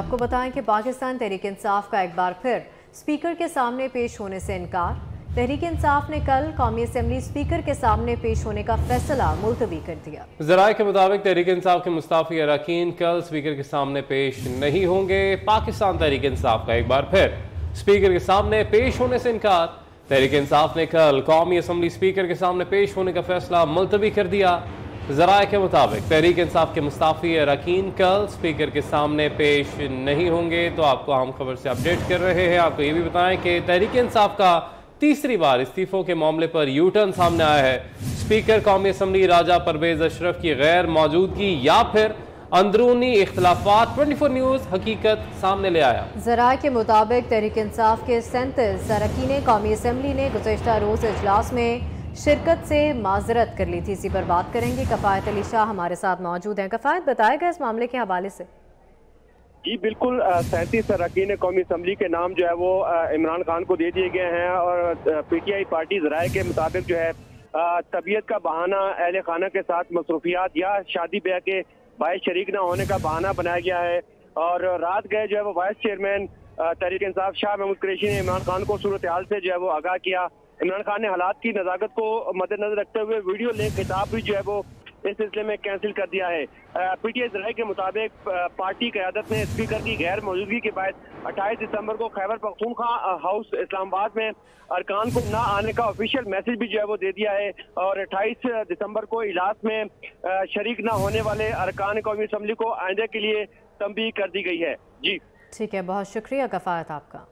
आपको बताएँ कि पाकिस्तान तहरीक इंसाफ का एक बार फिर स्पीकर के सामने पेश होने से इनकार। तहरीक इंसाफ ने कल कौमी असम्बली स्पीकर के सामने पेश होने का फैसला मुलतवी कर दिया। जराये के मुताबिक तहरीक इंसाफ के मुस्ताफी अरकान कल स्पीकर के सामने पेश नहीं होंगे। पाकिस्तान तहरीक इंसाफ का एक बार फिर स्पीकर के सामने पेश होने से इनकार। तहरीक इंसाफ ने कल कौमी असम्बली स्पीकर के सामने पेश होने का फैसला मुलतवी कर दिया। जराये के मुताबिक तहरीक इंसाफ के मुस्ताफ़ी अरकान कल स्पीकर के सामने पेश नहीं होंगे। तो आपको हम खबर से अपडेट कर रहे हैं। आपको ये भी बताएँ कि तहरीक इंसाफ का तीसरी बार इस्तीफों के मामले पर यू टर्न सामने आया है। स्पीकर कौमी असम्बली राजा परवेज अशरफ की गैर मौजूदगी या फिर अंदरूनी इख्तलाफात 24 न्यूज़ हकीकत सामने ले आया। जराये के मुताबिक तहरीक इंसाफ के सैंतीस अरकान कौमी असम्बली ने गुजशत रोज़ इजलास में शिरकत से माजरत कर ली थी। इसी पर बात करेंगे। कफ़ायत अली शाह हमारे साथ मौजूद हैं। कफ़ायत बताएगा इस मामले के हवाले से। जी, बिल्कुल सैंतीस अरकान कौमी असम्बली के नाम जो है वो इमरान खान को दे दिए गए हैं और पीटीआई पार्टी जराए के मुताबिक जो है तबीयत का बहाना अहल खाना के साथ मसरूफियात या शादी ब्याह के बायस शरीक न होने का बहाना बनाया गया है। और रात गए जो है वो वाइस चेयरमैन तहरीक इंसाफ शाह महमूद क्रेशी ने इमरान खान को सूरत हाल से जो है वो आगाह किया। इमरान खान ने हालात की नजाकत को मद्देनजर रखते हुए वीडियो ले खिताब भी जो है वो इस सिलसिले में कैंसिल कर दिया है। पीटीआई जराये के मुताबिक पार्टी क्यादत ने स्पीकर की गैर मौजूदगी के बाद 28 दिसंबर को खैबर पख्तूनखा हाउस इस्लामाबाद में अरकान को ना आने का ऑफिशियल मैसेज भी जो है वो दे दिया है और 28 दिसंबर को इलाज में शरीक ना होने वाले अरकान कौमी असम्बली को आइंदे के लिए तंबी कर दी गई है। जी। ठीक है, बहुत शुक्रिया, कफायत आपका।